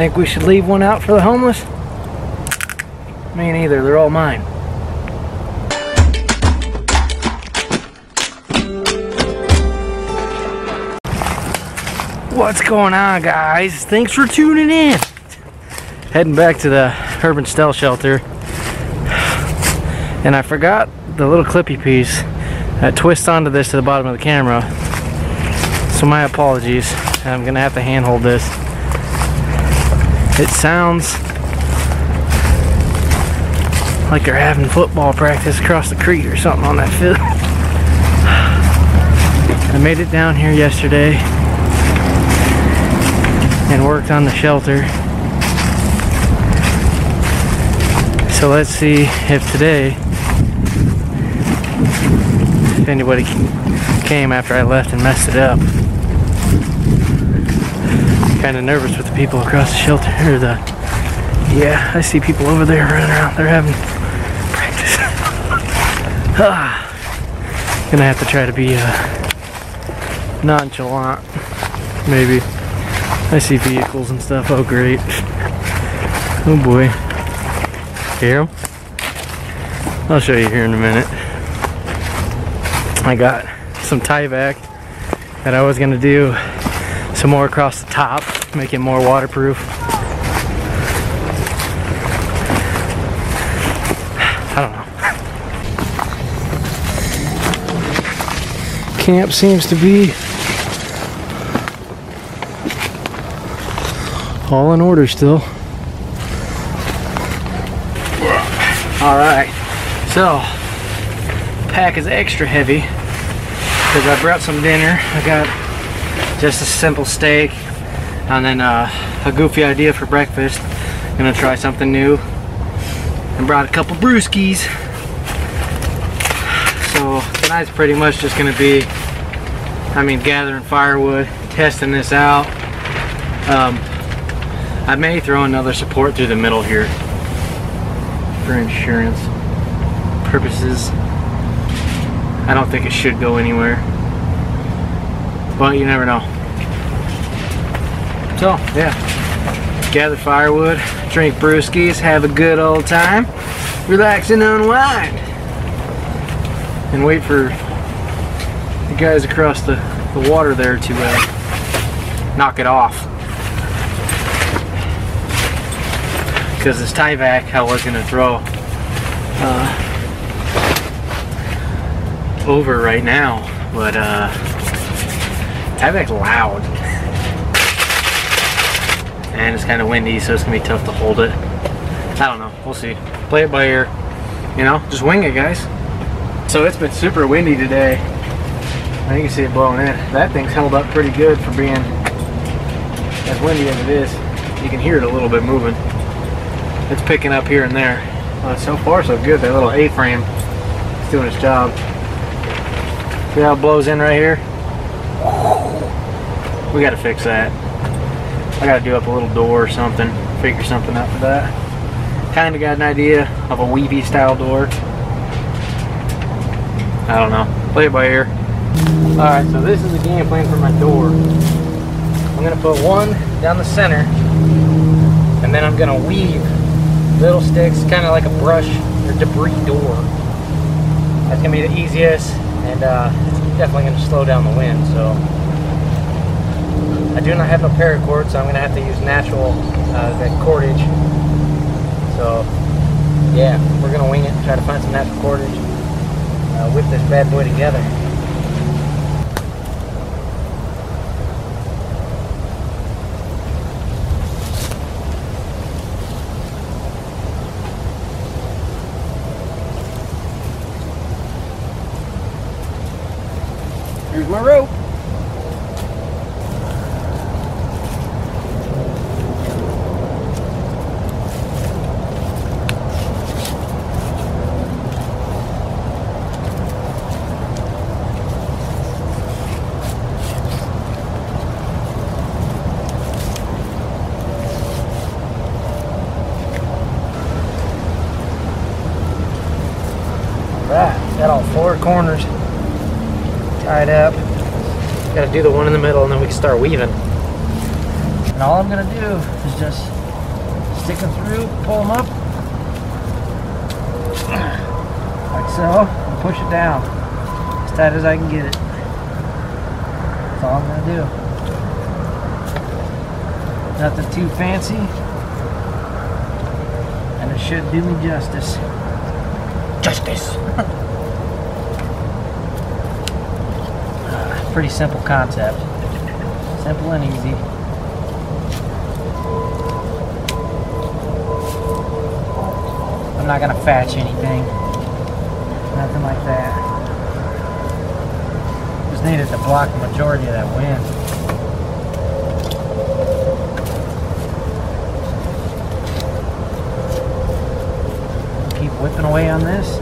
Think we should leave one out for the homeless? Me neither, they're all mine. What's going on guys? Thanks for tuning in. Heading back to the Urban Stealth Shelter. And I forgot the little clippy piece that twists onto this to the bottom of the camera. So my apologies. I'm gonna have to handhold this. It sounds like they're having football practice across the creek or something on that field. I made it down here yesterday and worked on the shelter. So let's see if today, if anybody came after I left and messed it up. Kind of nervous with the people across the shelter, or the, yeah, I see people over there running around. They're having practice. ah, gonna have to try to be uh, nonchalant, maybe. I see vehicles and stuff. Oh, great. Oh, boy. Hear them? I'll show you here in a minute. I got some Tyvek that I was to do some more across the top, make it more waterproof. I don't know. Camp seems to be all in order still. All right, so pack is extra heavy because I brought some dinner. I got just a simple steak and then uh, a goofy idea for breakfast. Gonna try something new and brought a couple brewskis. So tonight's pretty much just gonna be, I mean, gathering firewood, testing this out. Um, I may throw another support through the middle here for insurance purposes. I don't think it should go anywhere. But you never know. So, yeah. Gather firewood, drink brewskis, have a good old time, relax and unwind. And wait for the guys across the, the water there to uh, knock it off. because this Tyvek I was gonna throw uh, over right now, but uh, Tyvek's loud and it's kind of windy, so it's gonna be tough to hold it. I don't know. We'll see. Play it by ear. You know, just wing it, guys. So it's been super windy today. I think you can see it blowing in. That thing's held up pretty good for being as windy as it is. You can hear it a little bit moving it's picking up here and there. Uh, so far so good, that little A-frame is doing its job. See how it blows in right here? We gotta fix that. I gotta do up a little door or something, figure something out for that. Kinda got an idea of a weavy style door. I don't know. Play it by ear. Alright, so this is the game plan for my door. I'm gonna put one down the center and then I'm gonna weave little sticks, kind of like a brush or debris door. That's gonna be the easiest and uh, definitely gonna slow down the wind. So I do not have no paracord, so I'm gonna have to use natural uh, cordage. So yeah, we're gonna wing it, try to find some natural cordage, uh, whip this bad boy together. Here's my rope. Got all four corners tied up. Got to do the one in the middle and then we can start weaving. And all I'm gonna do is just stick them through, pull them up, like so, and push it down as tight as I can get it. That's all I'm gonna do. Nothing too fancy, and it should do me justice. Justice. Uh, Pretty simple concept. Simple and easy. I'm not gonna fetch anything. Nothing like that. Just needed to block the majority of that wind. Keep whipping away on this.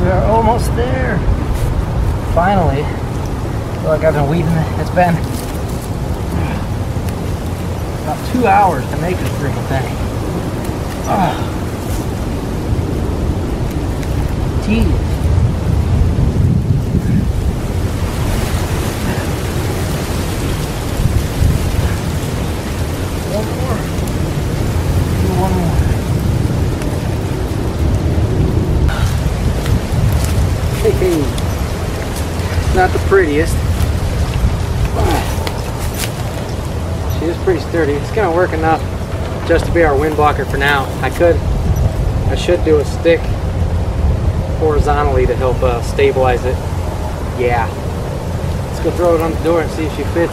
We are almost there. Finally. feel like I've been weaving it. It's been about two hours to make this freaking thing. Oh. Tedious. It's Not the prettiest. She is pretty sturdy. It's gonna work enough just to be our wind blocker for now. I could, I should do a stick horizontally to help uh, stabilize it. Yeah. Let's go throw it on the door and see if she fits.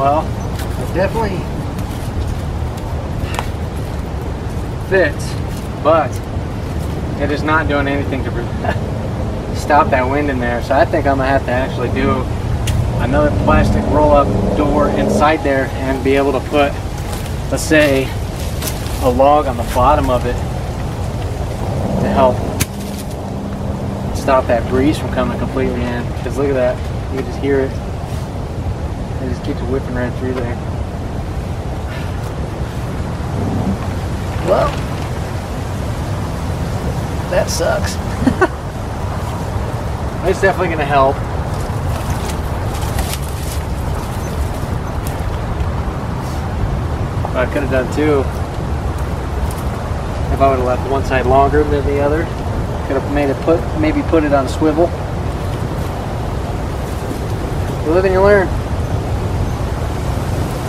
Well, it definitely fits, but it is not doing anything to stop that wind in there. So I think I'm gonna have to actually do another plastic roll-up door inside there and be able to put, let's say, a log on the bottom of it to help stop that breeze from coming completely in. Because look at that, you can just hear it. It just keeps whipping right through there. Well, that sucks. it's definitely going to help. I could have done two. if I would have left one side longer than the other, could have made it put maybe put it on a swivel. You live and you learn.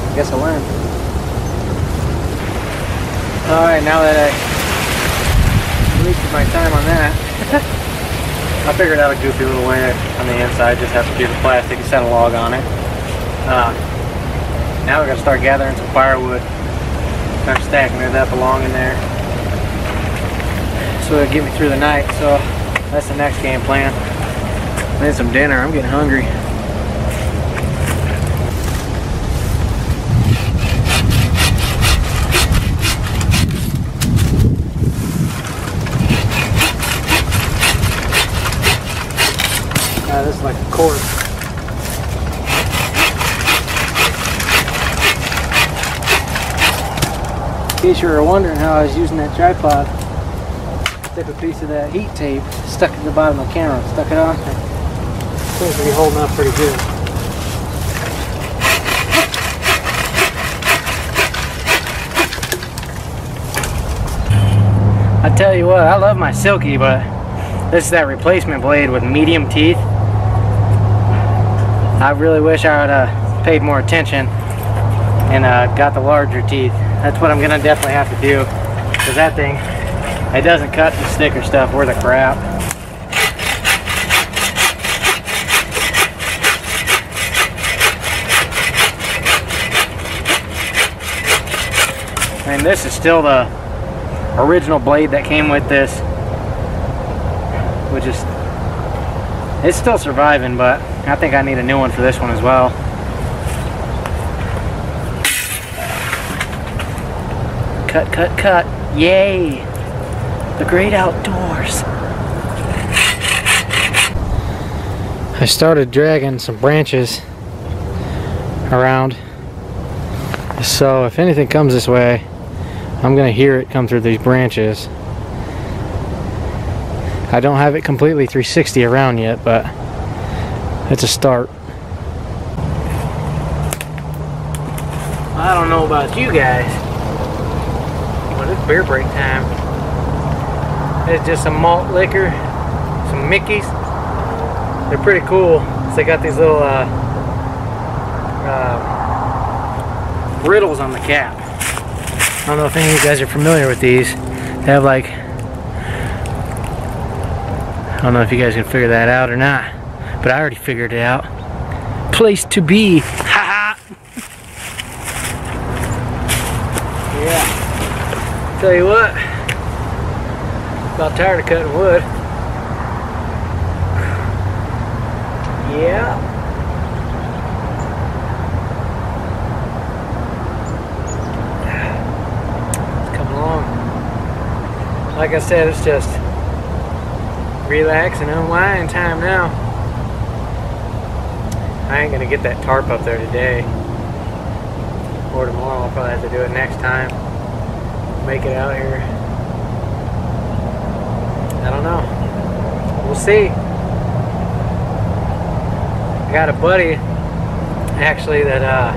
I guess I learned. All right, now that I my time on that. I figured out a goofy little way on the inside, just have to do the plastic and set a log on it. Uh, now we gotta start gathering some firewood. Start stacking it up along in there. So it'll get me through the night. So that's the next game plan. Then some dinner. I'm getting hungry. Like a court. In case you were wondering how I was using that tripod, took a piece of that heat tape, stuck it in the bottom of the camera, stuck it on there. Seems to be holding up pretty good. I tell you what, I love my Silky, but this is that replacement blade with medium teeth. I really wish I would have paid more attention and uh, got the larger teeth. That's what I'm gonna definitely have to do. Cause that thing, it doesn't cut the sticker stuff worth a crap. And this is still the original blade that came with this. Which is, it's still surviving, but I think I need a new one for this one as well. Cut, cut, cut. Yay! The great outdoors. I started dragging some branches around So if anything comes this way, I'm gonna hear it come through these branches. I don't have it completely 360 around yet, but it's a start. I don't know about you guys, but it's beer break time. It's just some malt liquor, some Mickeys. They're pretty cool. So they got these little uh, uh, riddles on the cap. I don't know if any of you guys are familiar with these. They have like, I don't know if you guys can figure that out or not, but I already figured it out. Place to be. Ha Yeah. Tell you what, about tired of cutting wood. Yeah. Like I said, it's just relax and unwind time now. I ain't gonna get that tarp up there today. Or tomorrow, I'll probably have to do it next time. Make it out here. I don't know. We'll see. I got a buddy actually that uh,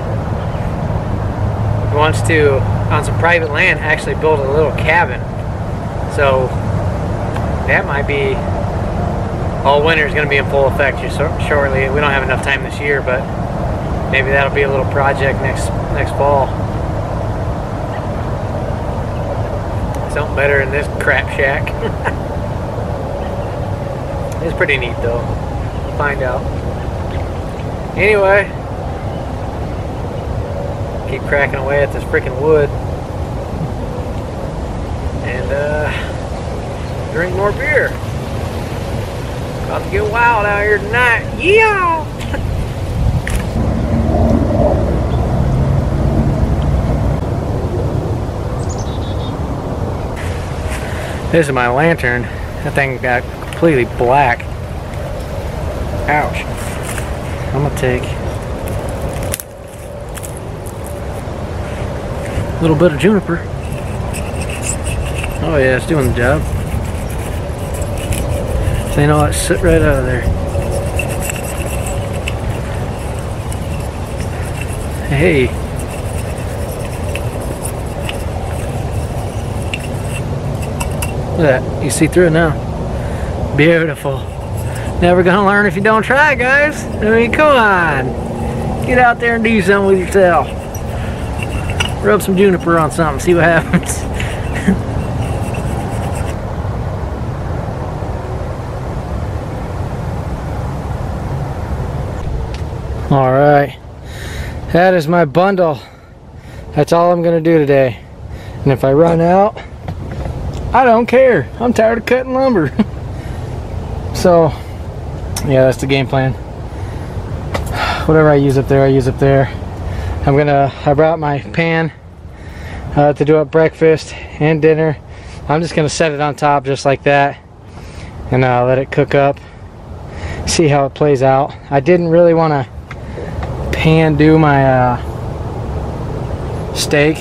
wants to on some private land actually build a little cabin so that might be all winter is going to be in full effect shortly. We don't have enough time this year but maybe that'll be a little project next next fall. Something better than this crap shack. It's pretty neat though. We'll find out. Anyway, keep cracking away at this freaking wood. And uh, drink more beer. About to get wild out here tonight. Yeah! this is my lantern. That thing got completely black. Ouch. I'm gonna take a little bit of juniper. Oh yeah, it's doing the job. You know what, sit right out of there. Hey. Look at that, you see through it now. Beautiful. Never gonna learn if you don't try, guys. I mean, come on. Get out there and do something with yourself. Rub some juniper on something, see what happens. All right. That is my bundle. That's all I'm gonna do today. And if I run out, I don't care. I'm tired of cutting lumber. so, yeah, that's the game plan. Whatever I use up there, I use up there. I'm gonna, I brought my pan uh, to do up breakfast and dinner. I'm just gonna set it on top just like that and uh, let it cook up. See how it plays out. I didn't really want to pan do my uh, steak.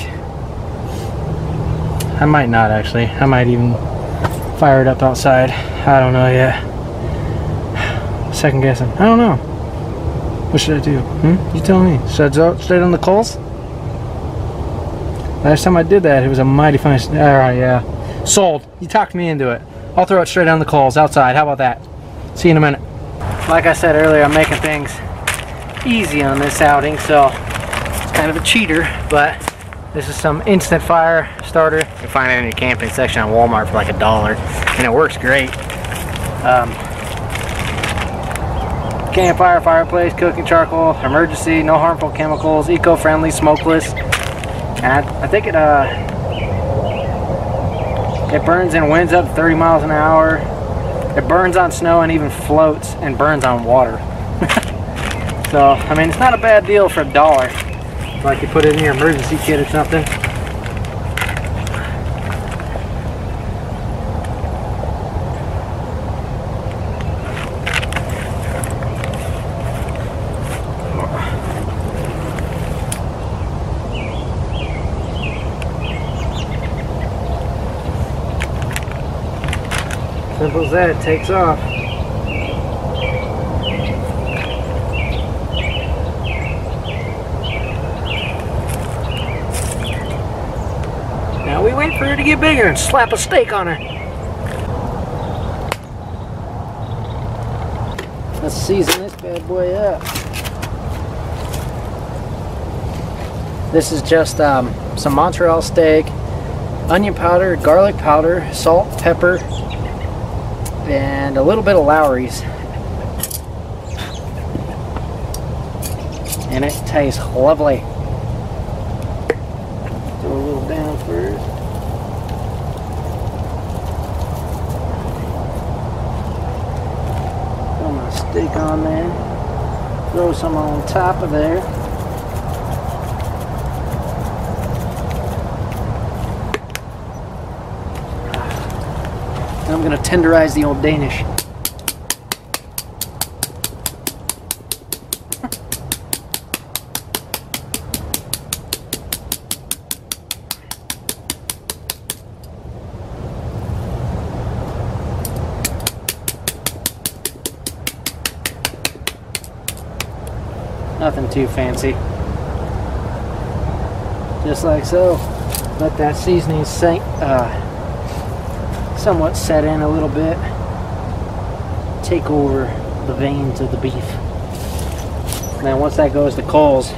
I might not actually. I might even fire it up outside. I don't know yet second guessing. I don't know. What should I do? Hmm? You tell me. Should I straight on the coals? Last time I did that, it was a mighty fine. Alright, yeah. Sold. You talked me into it. I'll throw it straight on the coals outside. How about that? See you in a minute. Like I said earlier, I'm making things easy on this outing, so it's kind of a cheater, but this is some instant fire starter. You can find it in your camping section on Walmart for like a dollar, and it works great. Um, campfire, fireplace, cooking charcoal, emergency, no harmful chemicals, eco-friendly, smokeless. And I, I think it uh it burns in winds up 30 miles an hour. It burns on snow and even floats and burns on water. So, I mean, it's not a bad deal for a dollar. Like you put it in your emergency kit or something. Simple as that, it takes off. Wait for her to get bigger and slap a steak on her. Let's season this bad boy up. This is just um, some Montreal steak, onion powder, garlic powder, salt, pepper, and a little bit of Lawry's. And it tastes lovely. Do a little down first. Throw my steak on there. Throw some on top of there. I'm gonna tenderize the old Danish. Nothing too fancy. Just like so. Let that seasoning sink, uh, somewhat set in a little bit. Take over the veins of the beef. Now once that goes to coals,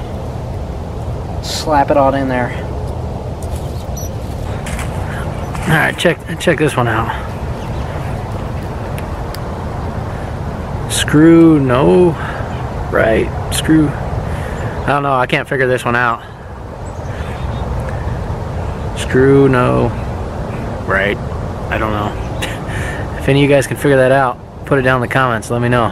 slap it all in there. Alright, check check this one out. Screw no right screw I don't know I can't figure this one out. Screw no. Right. I don't know. If any of you guys can figure that out put it down in the comments let me know.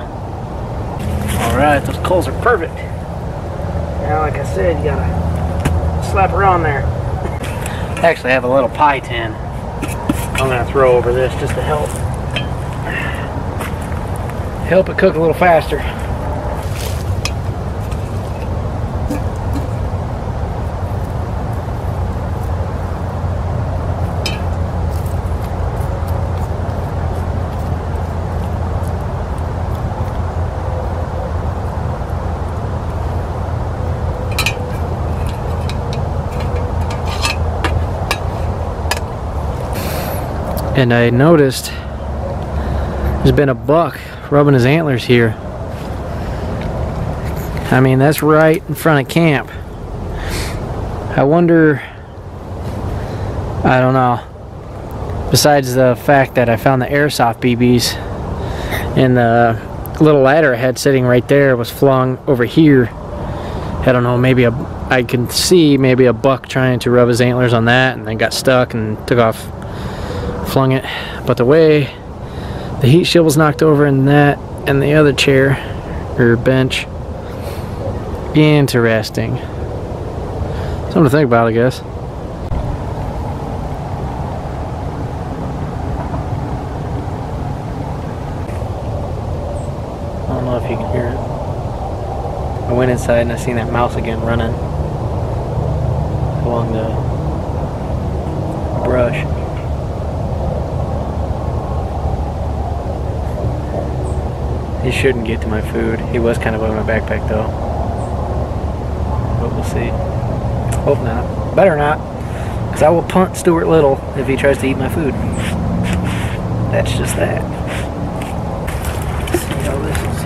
Alright those coals are perfect. Now like I said you gotta slap her on there I actually have a little pie tin. I'm gonna throw over this just to help. Help it cook a little faster and I noticed there's been a buck rubbing his antlers here. I mean, that's right in front of camp. I wonder, I don't know, besides the fact that I found the airsoft BBs and the little ladder I had sitting right there was flung over here. I don't know, maybe a, I can see maybe a buck trying to rub his antlers on that and then got stuck and took off flung it. But the way the heat shield was knocked over in that and the other chair or bench, interesting. Something to think about, I guess. I don't know if you can hear it. I went inside and I seen that mouse again running along the brush. He shouldn't get to my food. He was kind of on my backpack though. But we'll see. Hope not. Better not. Because I will punt Stuart Little if he tries to eat my food. That's just that. Let's see how this is.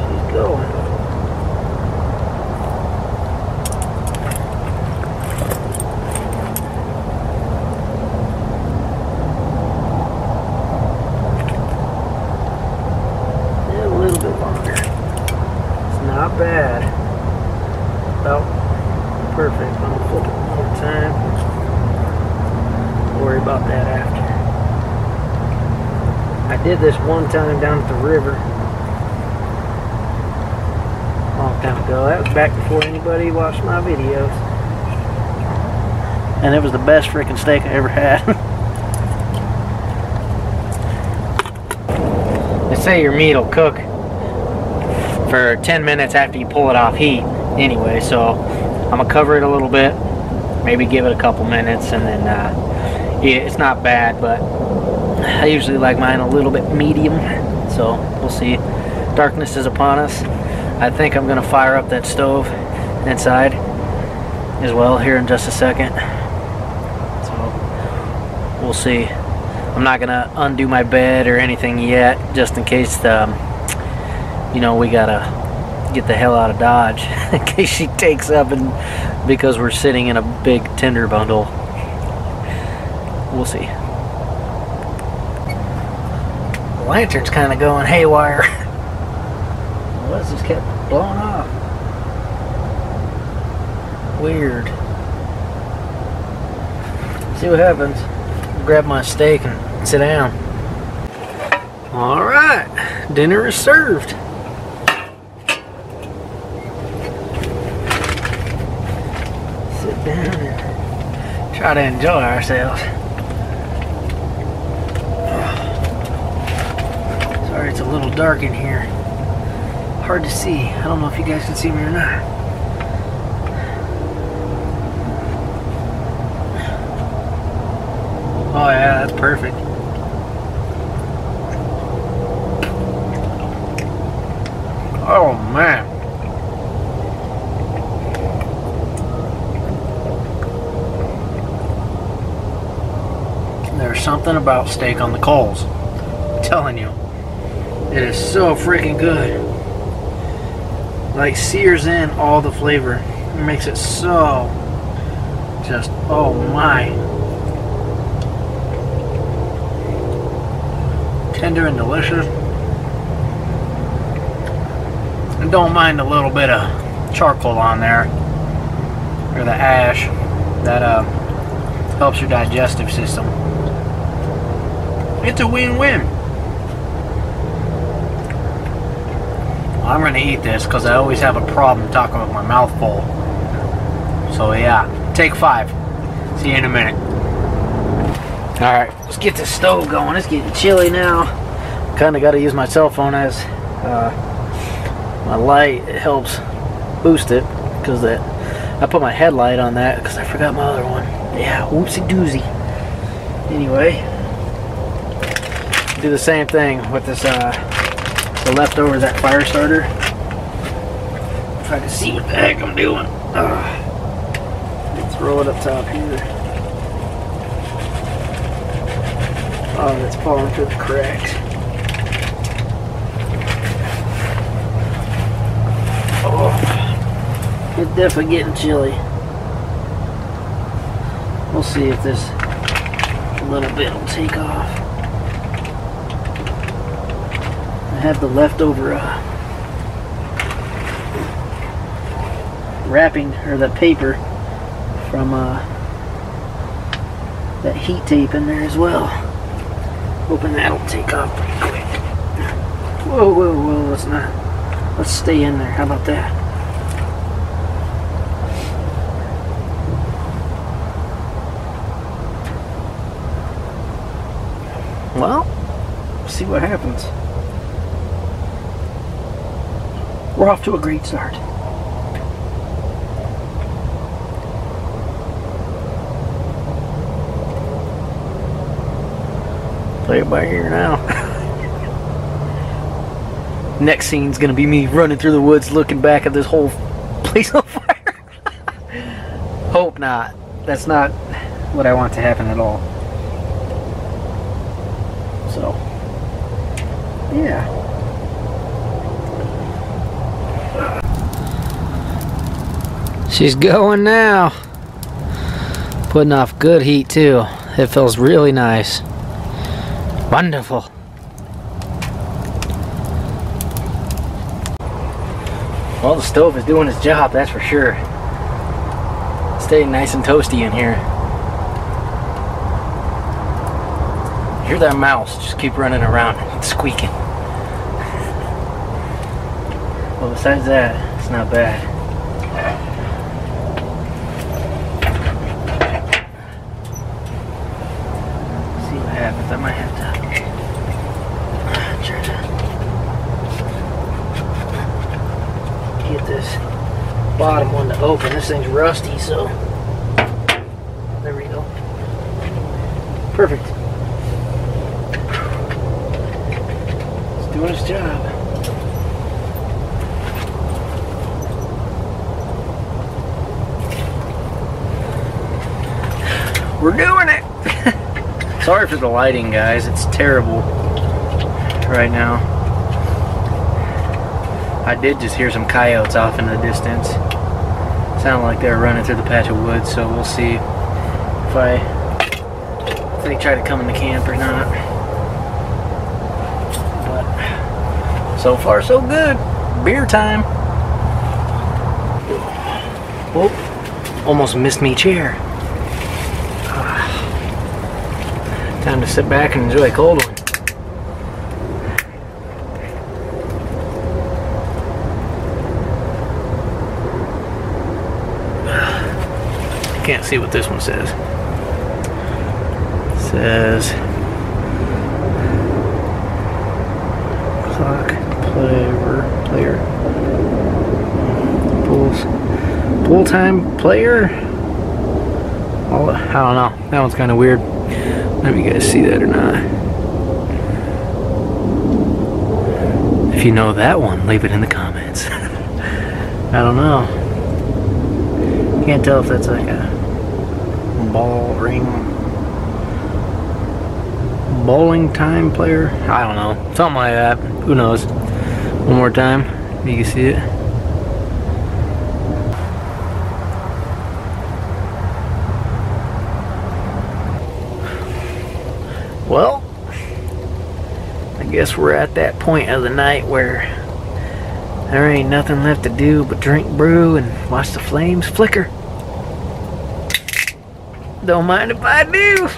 She's going. Yeah, a little bit longer. It's not bad. About perfect. I'm gonna flip it one more time. Worry about that after. I did this one time down at the river. Long time ago. That was back before anybody watched my videos. And it was the best freaking steak I ever had. They say your meat will cook for 10 minutes after you pull it off heat anyway, so I'm gonna cover it a little bit maybe give it a couple minutes and then uh, it. It's not bad, but I usually like mine a little bit medium. So we'll see. Darkness is upon us. I think I'm gonna fire up that stove inside as well here in just a second. So we'll see. I'm not gonna undo my bed or anything yet, just in case um, you know we gotta get the hell out of Dodge in case she takes up and because we're sitting in a big tender bundle. We'll see. The lantern's kind of going haywire. Is this kept blowing off? Weird. See what happens. Grab my steak and sit down. Alright, dinner is served. Down and try to enjoy ourselves. Sorry it's a little dark in here. Hard to see. I don't know if you guys can see me or not. Oh yeah, that's perfect. Oh man. There's something about steak on the coals. I'm telling you. It is so freaking good. Like sears in all the flavor. It makes it so just oh my. Tender and delicious. And don't mind a little bit of charcoal on there. Or the ash. That uh helps your digestive system. It's a win-win. I'm gonna eat this because I always have a problem talking with my mouth full. So yeah, take five. See you in a minute. Alright, let's get the stove going. It's getting chilly now. Kinda gotta use my cell phone as uh, my light. It helps boost it because that I put my headlight on that because I forgot my other one. Yeah, whoopsie doozy. Anyway, do the same thing with this uh, the leftover that fire starter. Try to see what the heck I'm doing. Uh, throw it up top here. Oh, it's falling through the cracks. Oh, it's definitely getting chilly. We'll see if this little bit will take off. I have the leftover uh, wrapping or the paper from uh, that heat tape in there as well. Hoping that'll take off pretty quick. Whoa, whoa, whoa, let's not. Let's stay in there. How about that? Well, see what happens. We're off to a great start. Play it by ear now. Next scene's gonna be me running through the woods looking back at this whole place on fire. Hope not. That's not what I want to happen at all. So, yeah. She's going now. Putting off good heat too. It feels really nice. Wonderful. Well, the stove is doing its job, that's for sure. Staying nice and toasty in here. Hear that mouse just keep running around and squeaking. Well, besides that, it's not bad. See what happens. I might have to try to get this bottom one to open. This thing's rusty, so there we go. Perfect. It's doing its job. We're doing it! Sorry for the lighting, guys. It's terrible right now. I did just hear some coyotes off in the distance. Sounded like they're running through the patch of woods, so we'll see if I if they try to come in the camp or not. But so far so good. Beer time. Oh, almost missed me chair. Ah. Time to sit back and enjoy a cold one. Can't see what this one says. It says clock player player pools pool time player. Oh, I don't know. That one's kind of weird. Let me guys see that or not. If you know that one, leave it in the comments. I don't know. Can't tell if that's like a ball ring bowling time player. I don't know. Something like that. Who knows? One more time. You can see it. Well, I guess we're at that point of the night where there ain't nothing left to do but drink brew and watch the flames flicker. Don't mind if I do.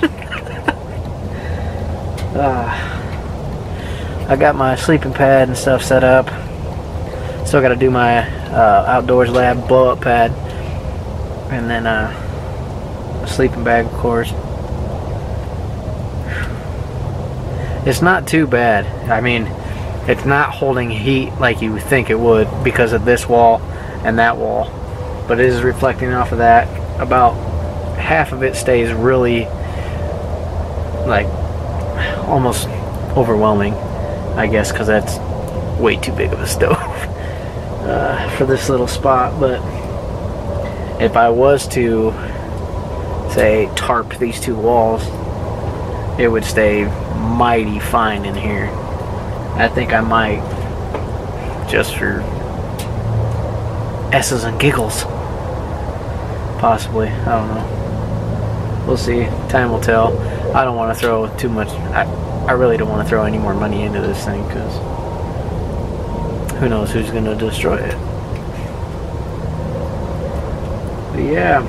uh, I got my sleeping pad and stuff set up. Still got to do my uh, outdoors lab blow up pad. And then uh, a sleeping bag, of course. It's not too bad. I mean, it's not holding heat like you think it would because of this wall and that wall. But it is reflecting off of that. About half of it stays really, like, almost overwhelming, I guess, because that's way too big of a stove uh, for this little spot. But if I was to, say, tarp these two walls, it would stay mighty fine in here. I think I might, just for S's and giggles, possibly. I don't know. We'll see. Time will tell. I don't want to throw too much. I, I really don't want to throw any more money into this thing because who knows who's going to destroy it. But yeah.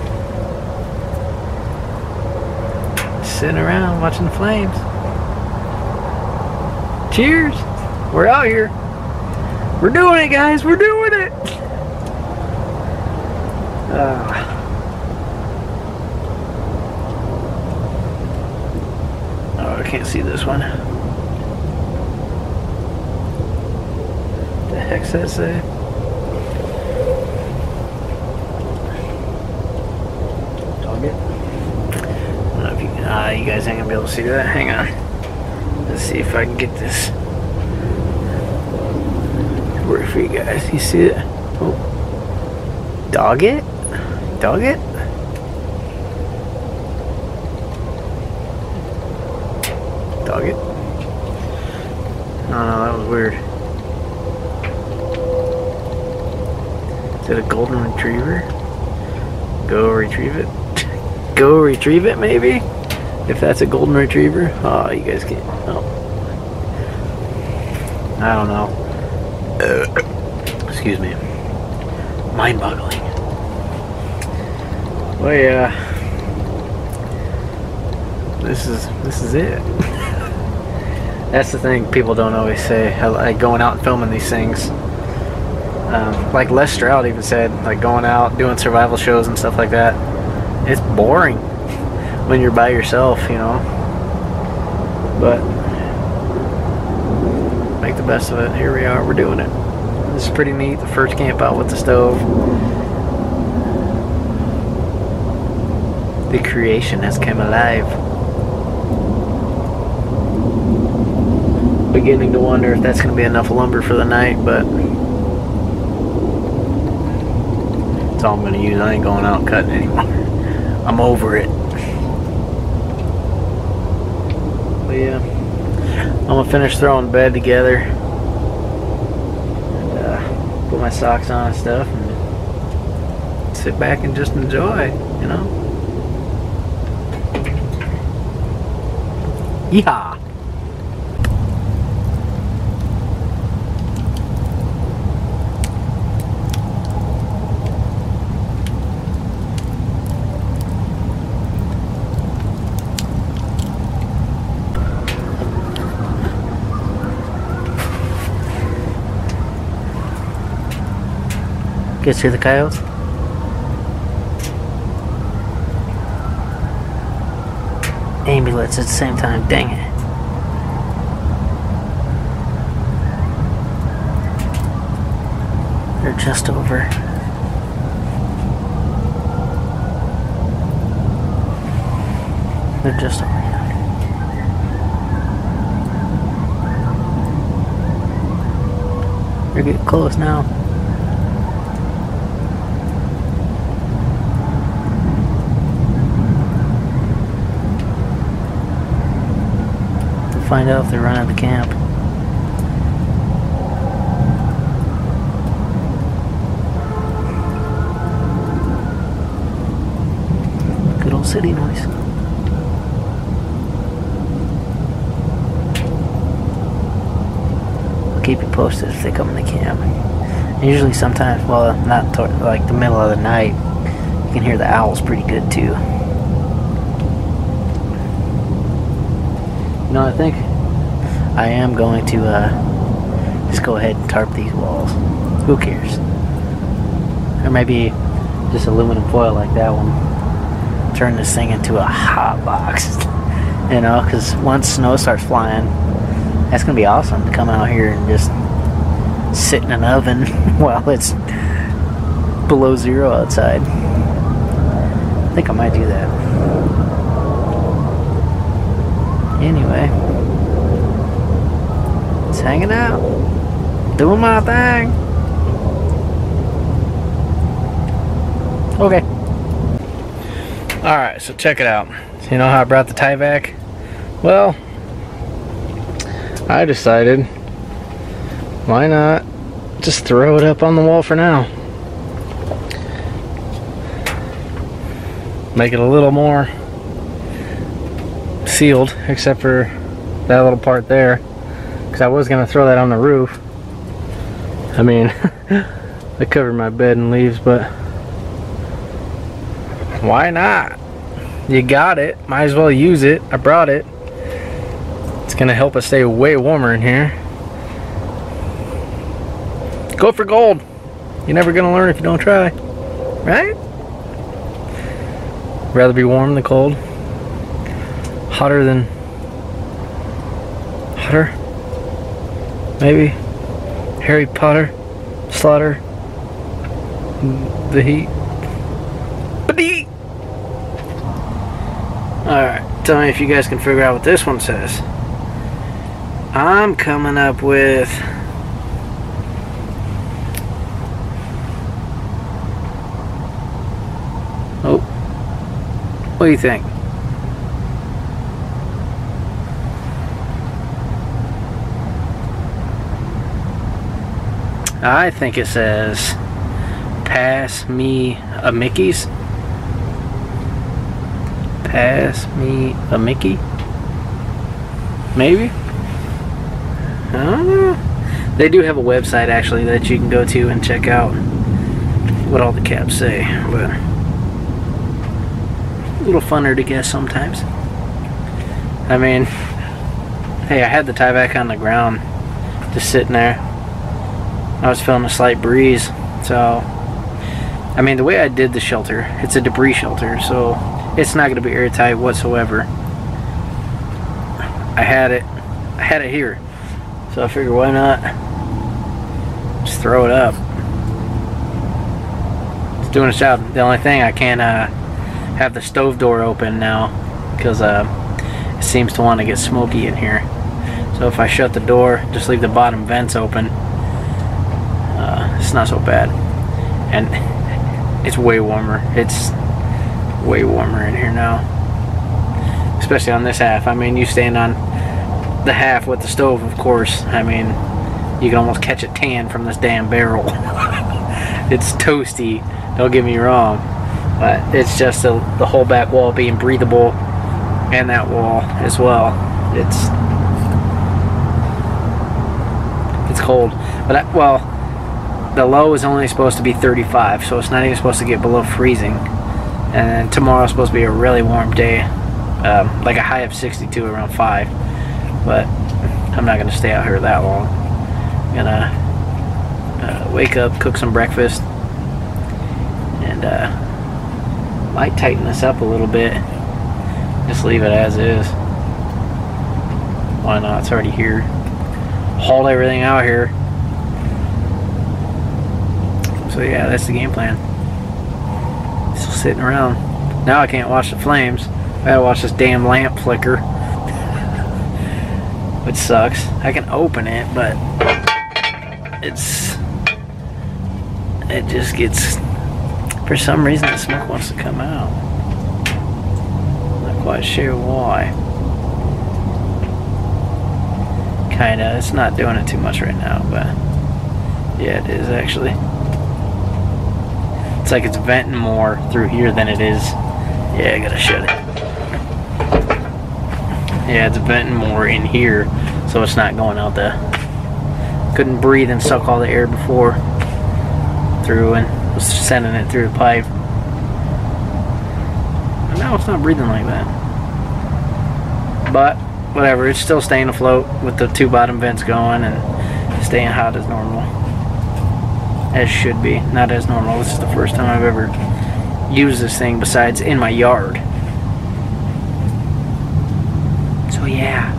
Sitting around watching the flames. Cheers! We're out here. We're doing it, guys. We're doing it. Uh, oh, I can't see this one. What the heck's that say? Dog it. I don't know if you, uh, you guys ain't gonna be able to see that. Hang on. Let's see if I can get this. Work for you guys. You see it? Oh. Dog it? Dog it? It? No, no, that was weird. Is it a golden retriever? Go retrieve it. Go retrieve it, maybe? If that's a golden retriever. Oh, you guys can't. Oh. I don't know. Excuse me. Mind boggling. Well, yeah. This is this is it. That's the thing people don't always say. Like going out and filming these things. Um, like Les Stroud even said, like going out doing survival shows and stuff like that. It's boring when you're by yourself, you know. But make the best of it. Here we are. We're doing it. This is pretty neat. The first camp out with the stove. The creation has come alive. Beginning to wonder if that's going to be enough lumber for the night, but that's all I'm going to use. I ain't going out cutting anymore. I'm over it. But yeah, I'm going to finish throwing bed together and uh, put my socks on and stuff and sit back and just enjoy, you know? Yeehaw! Guess hear the coyotes? Ambulance at the same time, dang it. They're just over. They're just over. They're getting close now. Find out if they're running the camp. Good old city noise. I'll keep you posted if they come in the camp. Usually, sometimes, well, not like the middle of the night, you can hear the owls pretty good too. You know, I think I am going to uh, just go ahead and tarp these walls. Who cares? Or maybe just aluminum foil like that one. Turn this thing into a hot box. you know, because once snow starts flying, that's going to be awesome to come out here and just sit in an oven while it's below zero outside. I think I might do that. Anyway, just hanging out, doing my thing. Okay. Alright, so check it out. You know how I brought the Tyvek? Well, I decided why not just throw it up on the wall for now. Make it a little more sealed, except for that little part there. Because I was going to throw that on the roof. I mean, I covered my bed in leaves, but why not? You got it. Might as well use it. I brought it. It's going to help us stay way warmer in here. Go for gold. You're never going to learn if you don't try. Right? Rather be warm than cold. Hotter than... Hotter? Maybe? Harry Potter? Slaughter? The heat? Alright, tell me if you guys can figure out what this one says. I'm coming up with... Oh. What do you think? I think it says pass me a Mickey's. Pass me a Mickey? Maybe? I don't know. They do have a website actually that you can go to and check out what all the caps say, but a little funner to guess sometimes. I mean, hey, I had the Tyvek on the ground, just sitting there. I was feeling a slight breeze, so I mean, the way I did the shelter, it's a debris shelter, so it's not going to be airtight whatsoever. I had it, I had it here, so I figured why not just throw it up. It's doing its job. The only thing I can't uh, have the stove door open now because uh, it seems to want to get smoky in here. So if I shut the door, just leave the bottom vents open, it's not so bad. And it's way warmer. It's way warmer in here now. Especially on this half. I mean, you stand on the half with the stove, of course. I mean, you can almost catch a tan from this damn barrel. it's toasty, don't get me wrong. But it's just the whole back wall being breathable and that wall as well. It's it's cold. But I, well, the low is only supposed to be 35, so it's not even supposed to get below freezing. And tomorrow's supposed to be a really warm day, um, like a high of 62 around 5. But I'm not gonna stay out here that long. I'm gonna uh, wake up, cook some breakfast, and uh, might tighten this up a little bit. Just leave it as is. Why not? It's already here. Hauled everything out here. So yeah, that's the game plan. Still sitting around. Now I can't watch the flames. I gotta watch this damn lamp flicker. Which sucks. I can open it, but it's it just gets for some reason the smoke wants to come out. Not quite sure why. Kinda. It's not doing it too much right now, but yeah, it is actually. Like it's venting more through here than it is. Yeah, I gotta shut it. Yeah, it's venting more in here, so it's not going out the. Couldn't breathe and suck all the air before through and was sending it through the pipe. And now it's not breathing like that. But whatever, it's still staying afloat with the two bottom vents going and staying hot as normal. As should be. Not as normal. This is the first time I've ever used this thing besides in my yard. So yeah.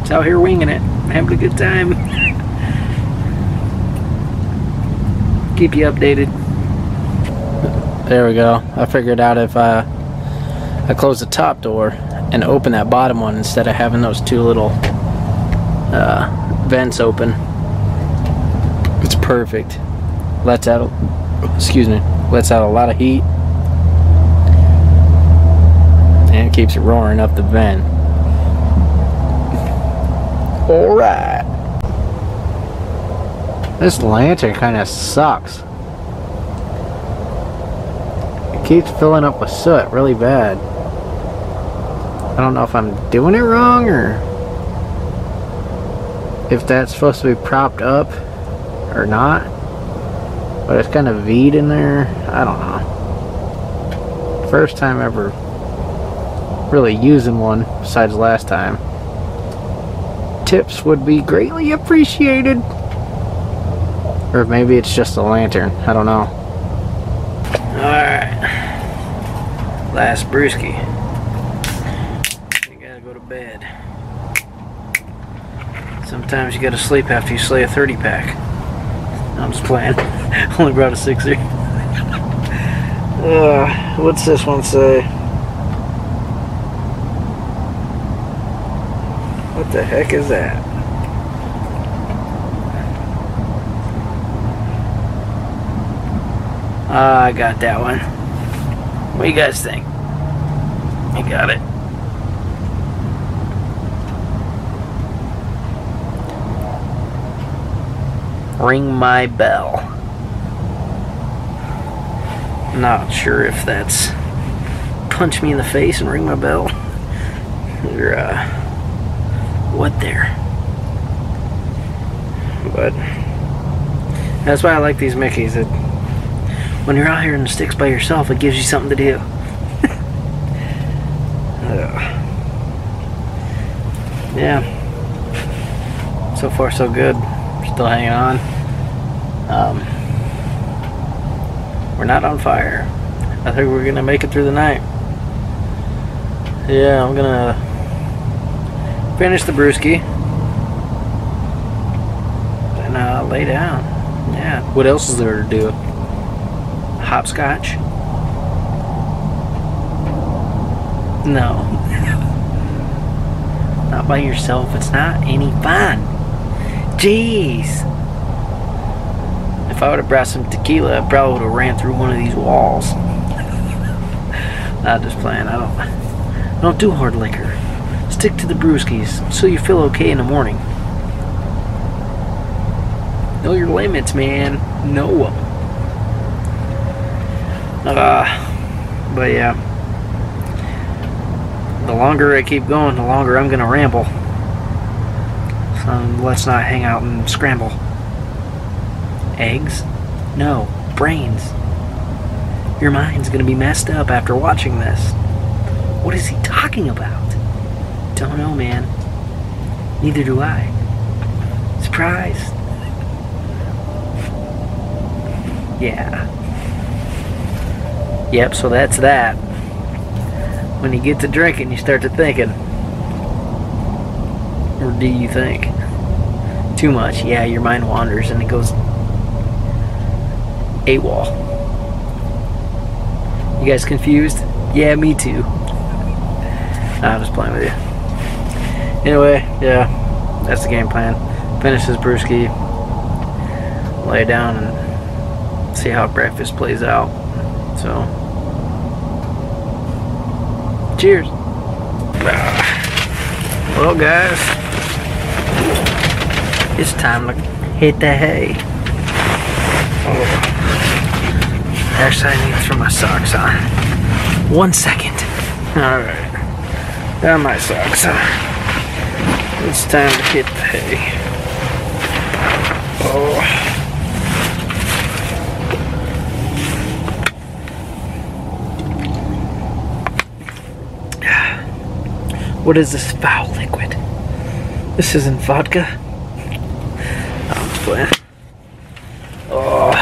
It's out here winging it. Having a good time. Keep you updated. There we go. I figured out if uh, I close the top door and open that bottom one instead of having those two little uh, vents open. It's perfect. Lets out, excuse me, lets out a lot of heat and keeps it roaring up the vent. All right. This lantern kind of sucks. It keeps filling up with soot really bad. I don't know if I'm doing it wrong or if that's supposed to be propped up or not. But it's kind of V'd in there. I don't know. First time ever really using one besides last time. Tips would be greatly appreciated. Or maybe it's just a lantern. I don't know. Alright. Last brewski. You gotta go to bed. Sometimes you gotta sleep after you slay a 30 pack. I'm just playing. Only brought a sixer. uh, what's this one say? What the heck is that? Ah, I got that one. What do you guys think? I got it. Ring my bell. Not sure if that's punch me in the face and ring my bell. Or, uh, what there. But that's why I like these Mickeys. It, when you're out here in the sticks by yourself, it gives you something to do. uh, yeah. So far, so good. Still hanging on. Um, we're not on fire. I think we're gonna make it through the night. Yeah, I'm gonna finish the brewski and uh, lay down. Yeah. What else is there to do? Hopscotch? No. Not by yourself. It's not any fun. Jeez. If I would have brought some tequila, I probably would have ran through one of these walls. Not just playing. I don't. I don't do hard liquor. Stick to the brewskis so you feel okay in the morning. Know your limits, man. Know 'em. Uh, but yeah. The longer I keep going, the longer I'm gonna ramble. So let's not hang out and scramble. Eggs? No. Brains. Your mind's gonna be messed up after watching this. What is he talking about? Don't know, man. Neither do I. Surprise. Yeah. Yep, so that's that. When you get to drinking, you start to thinking. Or do you think? Too much. Yeah, your mind wanders and it goes AWOL. You guys confused? Yeah, me too. I'm just playing with you. Anyway, yeah, that's the game plan. Finish this brewski, lay down, and see how breakfast plays out. So, cheers. Well, guys, it's time to hit the hay. Oh. Actually, I need to throw my socks on. One second. Alright. Got my socks on. It's time to hit the hay. Oh. What is this foul liquid? This isn't vodka. I'm just playing. Oh.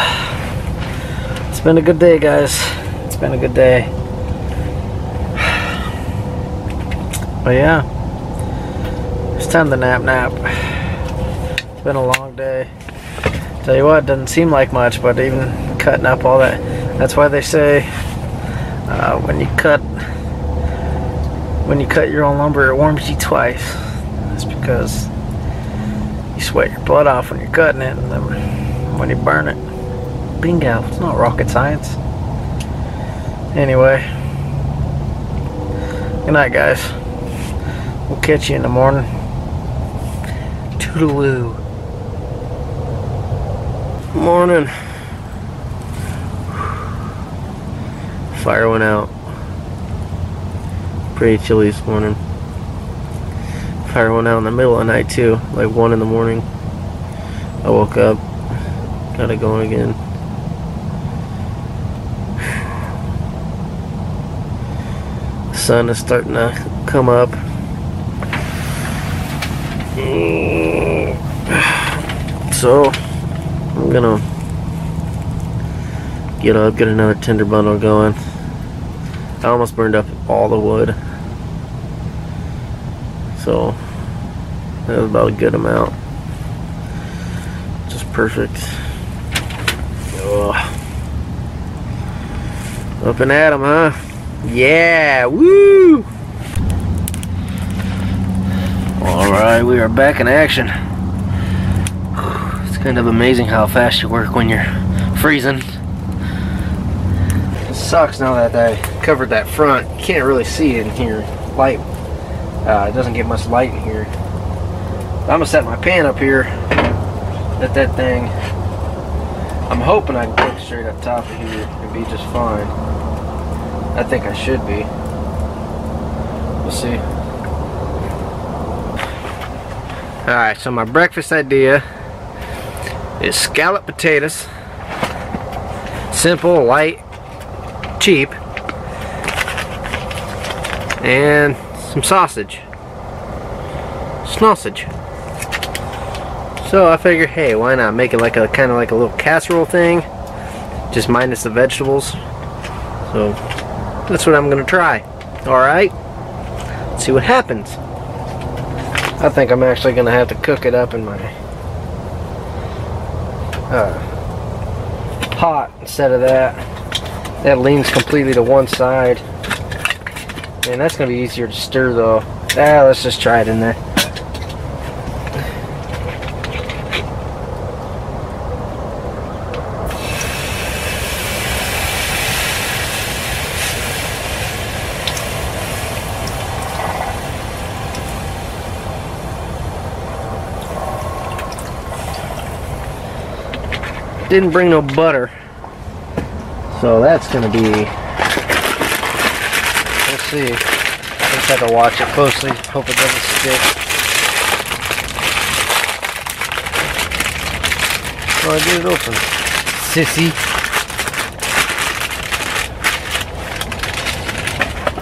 It's been a good day, guys. It's been a good day. But yeah, it's time to nap nap. It's been a long day. Tell you what, doesn't seem like much, but even cutting up all that, that's why they say uh, when you cut when you cut your own lumber, it warms you twice. That's because you sweat your blood off when you're cutting it, and then when you burn it, bingo. It's not rocket science. Anyway, good night, guys. We'll catch you in the morning. Toodaloo. Morning. Fire went out. Pretty chilly this morning. Fire went out in the middle of the night too, like 1 in the morning. I woke up, got it going again. The sun is starting to come up. So, I'm gonna get up, get another tinder bundle going. I almost burned up all the wood. So, that was about a good amount. Just perfect. Ugh. Up and at 'em, huh? Yeah, woo! Alright, we are back in action. It's kind of amazing how fast you work when you're freezing. It sucks now that I covered that front. Can't really see it in here. Light, uh, it doesn't get much light in here. I'm gonna set my pan up here. Let that thing. I'm hoping I can cook straight up top of here and be just fine. I think I should be. We'll see. Alright, so my breakfast idea is scalloped potatoes. Simple, light, cheap. And some sausage. Sausage. So I figure, hey, why not make it like a kind of like a little casserole thing, just minus the vegetables. So that's what I'm gonna try. All right, Let's see what happens. I think I'm actually gonna have to cook it up in my uh, pot instead of that. That leans completely to one side. And that's gonna be easier to stir though. Ah, let's just try it in there. Didn't bring no butter. So that's gonna be We'll see. I just have to watch it closely. Hope it doesn't stick. Oh, I get it open. Sissy.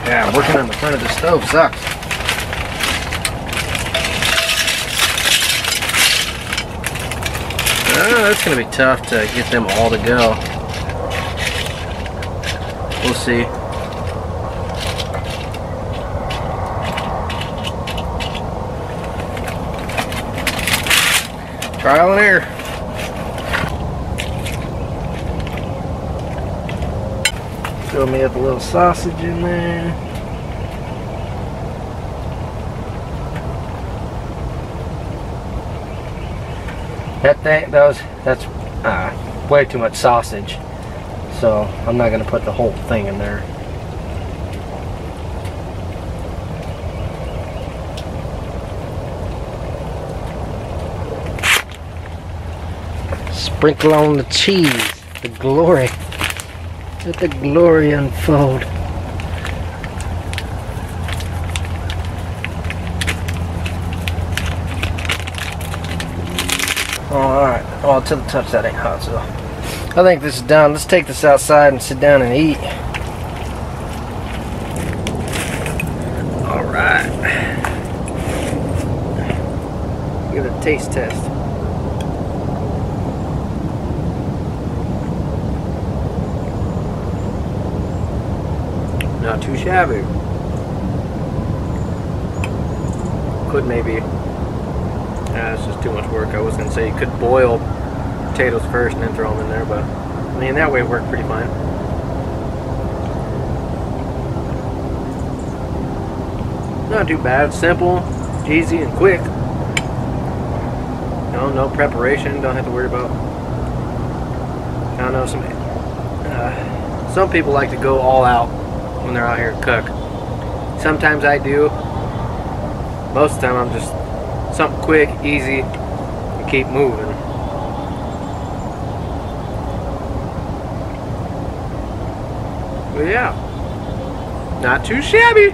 Yeah, working on the front of the stove sucks. Uh, that's gonna be tough to get them all to go. We'll see. Trial and error. Throw me up a little sausage in there. That thing, that that's uh, way too much sausage. So I'm not gonna put the whole thing in there. Sprinkle on the cheese, the glory. Let the glory unfold. Alright, oh, to the touch that ain't hot, so. I think this is done. Let's take this outside and sit down and eat. Alright. Give it a taste test. Not too shabby. Could maybe. It's just too much work. I was gonna say you could boil potatoes first and then throw them in there, but I mean that way it worked pretty fine. Not too bad. Simple, easy, and quick. No, no preparation. Don't have to worry about. I don't know some. Uh, some people like to go all out when they're out here to cook. Sometimes I do. Most of the time I'm just something quick, easy, and keep moving. But yeah, not too shabby.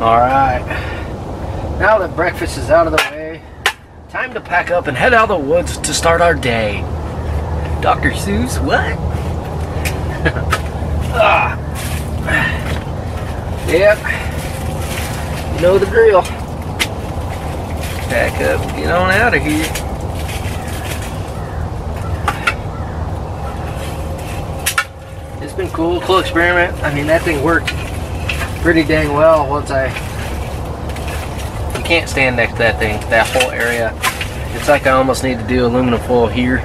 All right. Now that breakfast is out of the way, time to pack up and head out of the woods to start our day. Dr. Seuss, what? ah. Yep. You know the drill. Pack up, get on out of here. It's been cool, cool experiment. I mean, that thing worked pretty dang well once I you can't stand next to that thing that whole area it's like I almost need to do aluminum foil here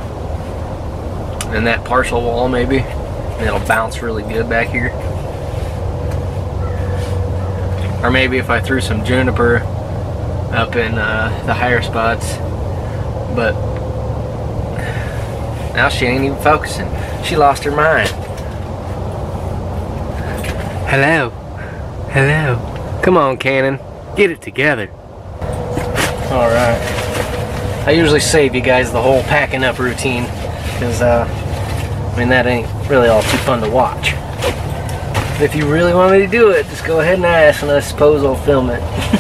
and that partial wall maybe and it'll bounce really good back here or maybe if I threw some juniper up in uh, the higher spots but now she ain't even focusing she lost her mind hello Hello. Come on, Canon. Get it together. Alright. I usually save you guys the whole packing up routine. Because, uh, I mean, that ain't really all too fun to watch. If you really want me to do it, just go ahead and ask, and I suppose I'll film it.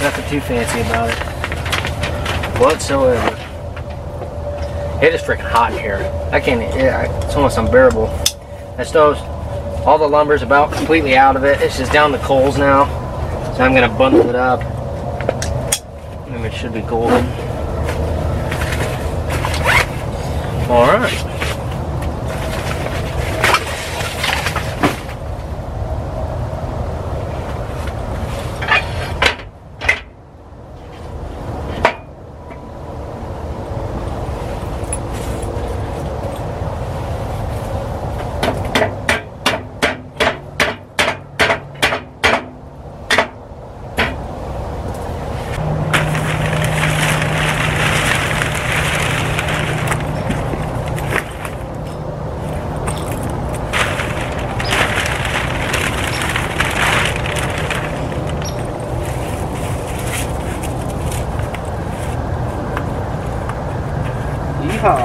Nothing too fancy about it. Whatsoever. It is freaking hot in here. I can't, yeah, it's almost unbearable. That stove's all the lumber's about completely out of it. It's just down the coals now. So I'm gonna bundle it up. And it should be golden. All right. Oh.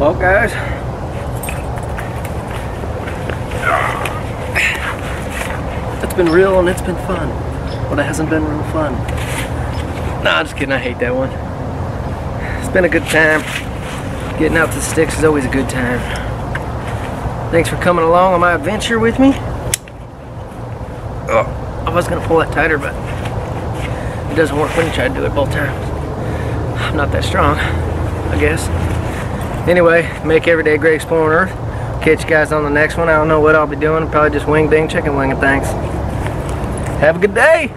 Well, guys. It's and it's been fun. But it hasn't been real fun. Nah, just kidding. I hate that one. It's been a good time. Getting out to the sticks is always a good time. Thanks for coming along on my adventure with me. Oh, I was gonna pull that tighter, but it doesn't work when you try to do it both times. I'm not that strong, I guess. Anyway, make every day great exploring Earth. Catch you guys on the next one. I don't know what I'll be doing. Probably just wing ding chicken winging things. Have a good day.